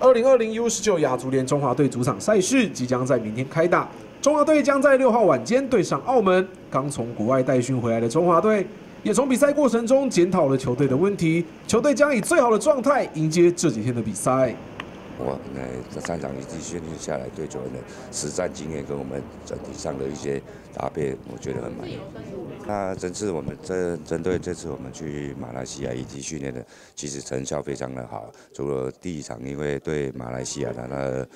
二零二零 U 十九亚足联中华队主场赛事即将在明天开打，中华队将在六号晚间对上澳门。刚从国外带训回来的中华队，也从比赛过程中检讨了球队的问题，球队将以最好的状态迎接这几天的比赛。我呃，这三场一起训练下来，对球员的实战经验跟我们整体上的一些搭配，我觉得很满意。那这次我们这针对这次我们去马来西亚一起训练的，其实成效非常的好。除了第一场，因为对马来西亚的那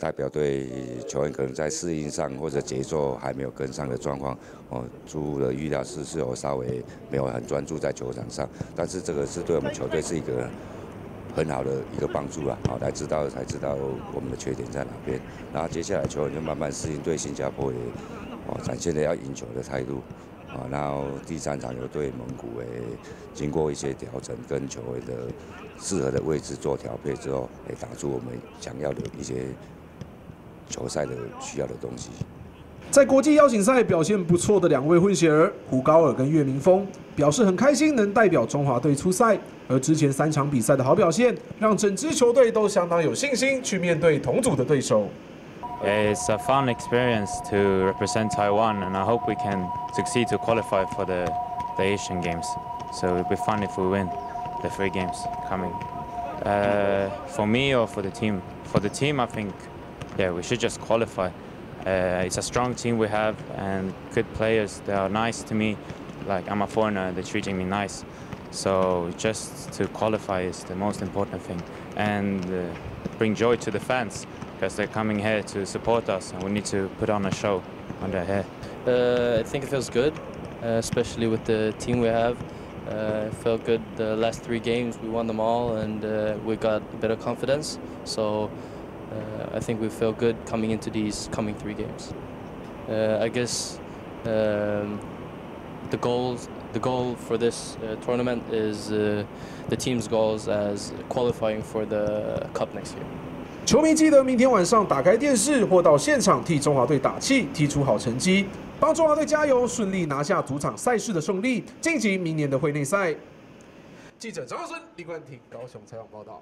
代表队球员可能在适应上或者节奏还没有跟上的状况，哦，出了预料是是有稍微没有很专注在球场上，但是这个是对我们球队是一个。很好的一个帮助啊，好来知道才知道我们的缺点在哪边，然后接下来球员就慢慢适应对新加坡也哦展现了要赢球的态度啊，然后第三场又对蒙古诶经过一些调整跟球员的适合的位置做调配之后，诶打出我们想要的一些球赛的需要的东西。在国际邀请赛表现不错的两位混血儿胡高尔跟岳明峰，表示很开心能代表中华队出赛。而之前三场比赛的好表现，让整支球队都相当有信心去面对同组的对手。It's a fun experience to represent Taiwan, and I hope we can succeed to qualify for the the Asian Games. So it'll be fun if we win the three games coming. Uh, for me or for the team? For the team, I think, yeah, we should just qualify. Uh, it's a strong team we have and good players. They are nice to me. Like I'm a foreigner, they're treating me nice. So just to qualify is the most important thing and uh, bring joy to the fans because they're coming here to support us and we need to put on a show when they're here. Uh, I think it feels good, uh, especially with the team we have. Uh, it felt good the last three games. We won them all and uh, we got a bit of confidence. So uh, I think we feel good coming into these coming three games. Uh, I guess um, the goals, the goal for this tournament is the team's goals as qualifying for the cup next year. 球迷记得明天晚上打开电视或到现场替中华队打气，踢出好成绩，帮中华队加油，顺利拿下主场赛事的胜利，晋级明年的会内赛。记者张浩顺、李冠廷高雄采访报道。